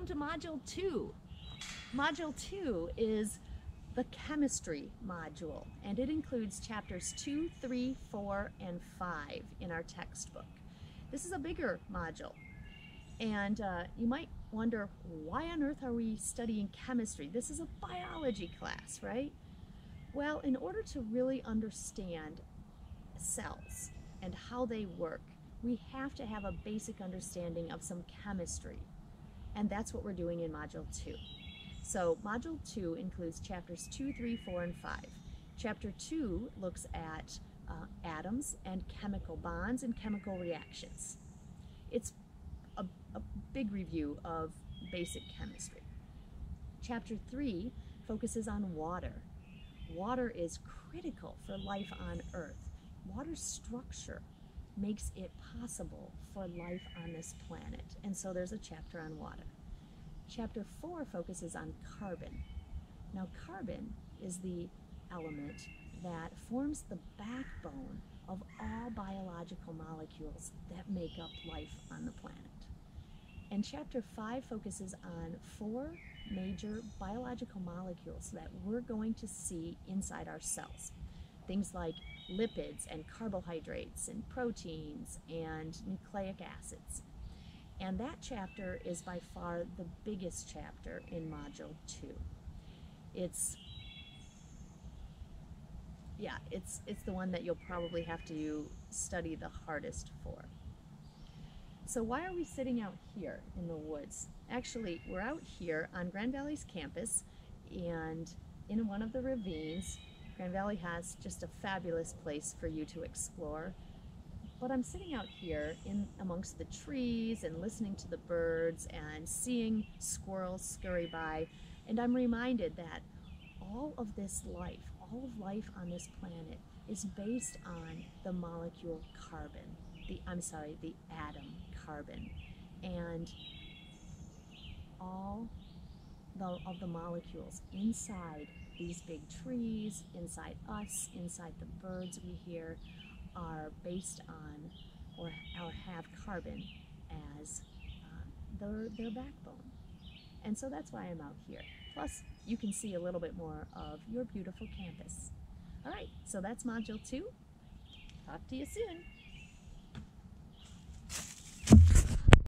welcome to Module 2. Module 2 is the chemistry module, and it includes chapters 2, 3, 4, and 5 in our textbook. This is a bigger module, and uh, you might wonder, why on earth are we studying chemistry? This is a biology class, right? Well, in order to really understand cells and how they work, we have to have a basic understanding of some chemistry. And that's what we're doing in Module 2. So Module 2 includes chapters 2, 3, 4, and 5. Chapter 2 looks at uh, atoms and chemical bonds and chemical reactions. It's a, a big review of basic chemistry. Chapter 3 focuses on water. Water is critical for life on Earth. Water's structure makes it possible for life on this planet. And so there's a chapter on water. Chapter 4 focuses on carbon. Now, carbon is the element that forms the backbone of all biological molecules that make up life on the planet. And chapter 5 focuses on four major biological molecules that we're going to see inside our cells. Things like lipids and carbohydrates and proteins and nucleic acids. And that chapter is by far the biggest chapter in Module 2. It's yeah, it's it's the one that you'll probably have to study the hardest for. So why are we sitting out here in the woods? Actually, we're out here on Grand Valley's campus and in one of the ravines Grand Valley has just a fabulous place for you to explore. But I'm sitting out here in amongst the trees and listening to the birds and seeing squirrels scurry by, and I'm reminded that all of this life, all of life on this planet is based on the molecule carbon. The I'm sorry, the atom carbon. And all the, of the molecules inside these big trees, inside us, inside the birds we hear, are based on or, or have carbon as uh, their, their backbone. And so that's why I'm out here. Plus, you can see a little bit more of your beautiful campus. All right, so that's Module 2. Talk to you soon.